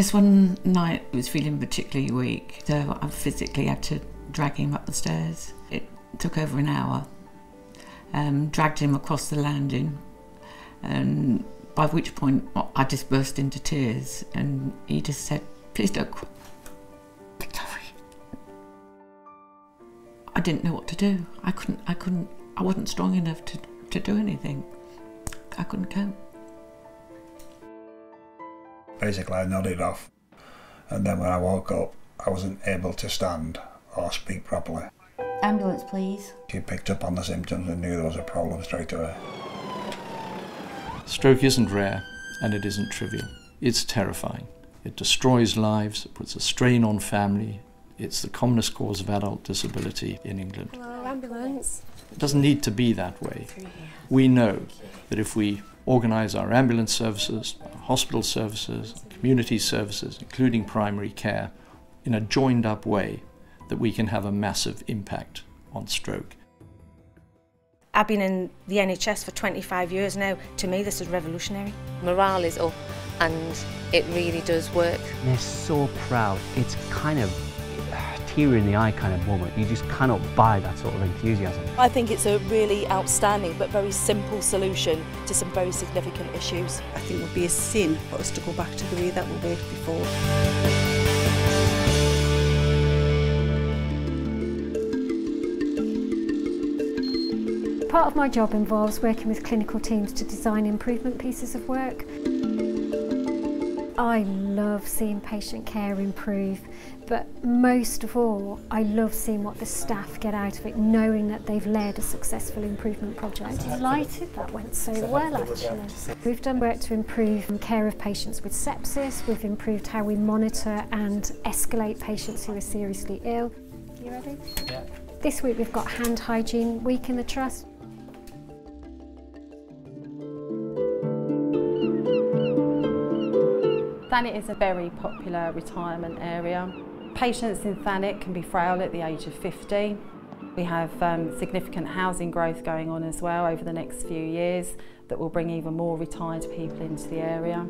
this one night he was feeling particularly weak, so I physically had to drag him up the stairs. It took over an hour. Um, dragged him across the landing, and by which point I just burst into tears, and he just said, "Please don't cry." Victoria. I didn't know what to do. I couldn't. I couldn't. I wasn't strong enough to to do anything. I couldn't cope. Basically, I nodded off, and then when I woke up, I wasn't able to stand or speak properly. Ambulance, please. She picked up on the symptoms and knew there was a problem straight away. Stroke isn't rare and it isn't trivial. It's terrifying. It destroys lives, it puts a strain on family. It's the commonest cause of adult disability in England. Hello, ambulance. It doesn't need to be that way. We know that if we organise our ambulance services, our hospital services, community services, including primary care, in a joined up way, that we can have a massive impact on stroke. I've been in the NHS for 25 years now. To me, this is revolutionary. Morale is up and it really does work. They're so proud. It's kind of tear in the eye kind of moment. You just cannot buy that sort of enthusiasm. I think it's a really outstanding but very simple solution to some very significant issues. I think it would be a sin for us to go back to the way that we were before. Part of my job involves working with clinical teams to design improvement pieces of work. I love seeing patient care improve, but most of all, I love seeing what the staff get out of it, knowing that they've led a successful improvement project. I'm delighted that went so well, actually. We've done work to improve care of patients with sepsis, we've improved how we monitor and escalate patients who are seriously ill. You ready? Yeah. This week we've got Hand Hygiene Week in the Trust. Thanet is a very popular retirement area. Patients in Thanet can be frail at the age of 50. We have um, significant housing growth going on as well over the next few years that will bring even more retired people into the area.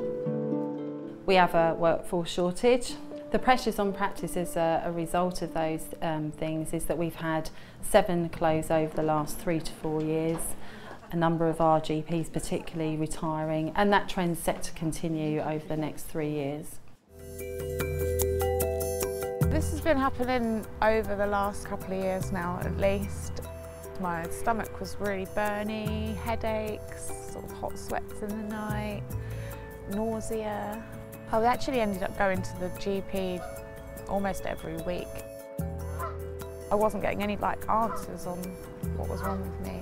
We have a workforce shortage. The pressures on practice as a, a result of those um, things is that we've had seven close over the last three to four years a number of our GPs particularly retiring and that trend's set to continue over the next three years. This has been happening over the last couple of years now at least. My stomach was really burny, headaches, sort of hot sweats in the night, nausea. Oh, I actually ended up going to the GP almost every week. I wasn't getting any like answers on what was wrong with me.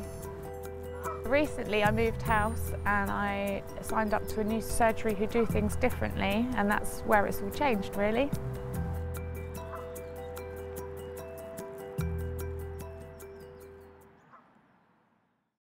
Recently I moved house and I signed up to a new surgery who do things differently and that's where it's all changed really.